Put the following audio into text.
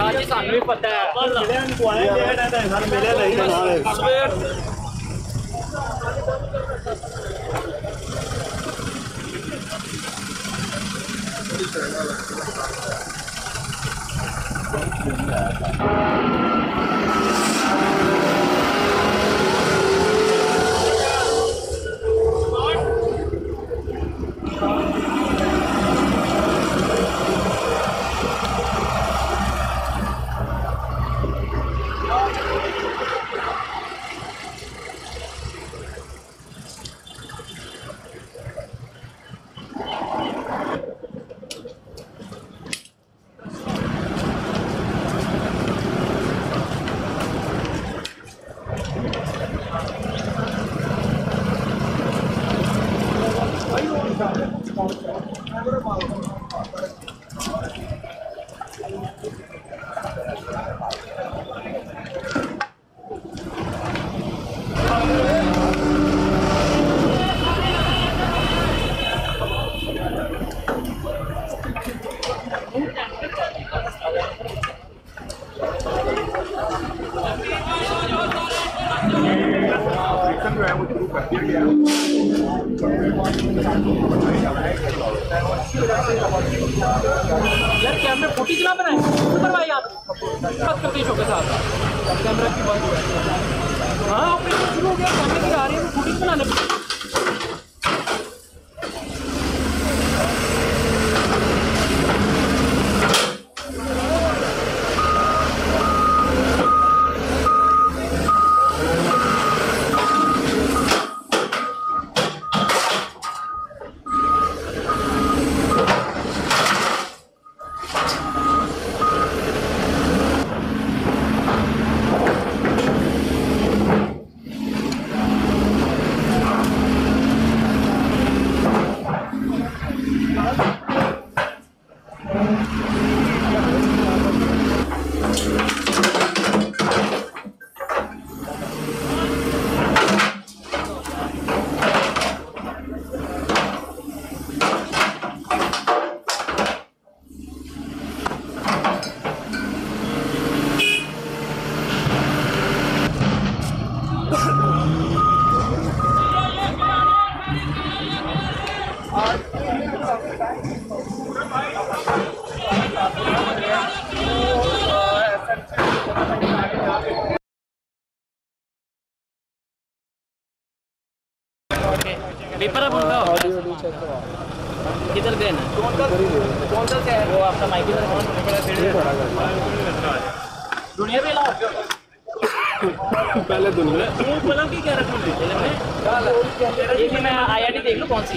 ਅੱਜ ਸਾਨੂੰ ਵੀ ਪਤਾ ਹੈ ਮਿਲਿਆ ਨਹੀਂ ਕੋਈ ਆਇਆ ਨਹੀਂ ਸਾਨੂੰ ਮਿਲਿਆ ਨਹੀਂ ਨਾਲ Thank you. यार कैमरा फुटेज ना बनाए। ऊपर भाई आप। बस करते शो के साथ। कैमरा की बंद हुआ है। हाँ ऑपरेशन शुरू हो गया कैमरे की आ रही है फुटेज बनाने। पेपर अब उनका किधर देना कौन सा कौन सा है वो आपका माइक इधर दुनिया पे लाओ। पहले दुनिया। तू बोला कि क्या रखूँ? चले मैं। एक ही मैं आईआईटी देख लो कौन सी